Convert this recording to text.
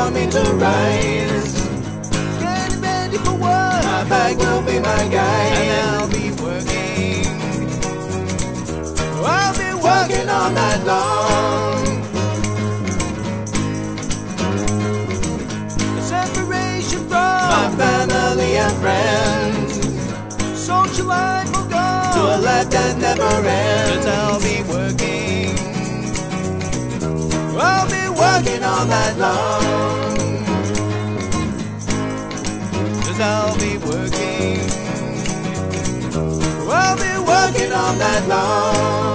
starting to rise. Getting ready for work. My bag will be my guide. And I'll be working. I'll be working all night long. separation My family and friends. social life will go. To a life that never ends. I'll be working. I'll be working Working all night long. I'll be working. I'll be working all night long.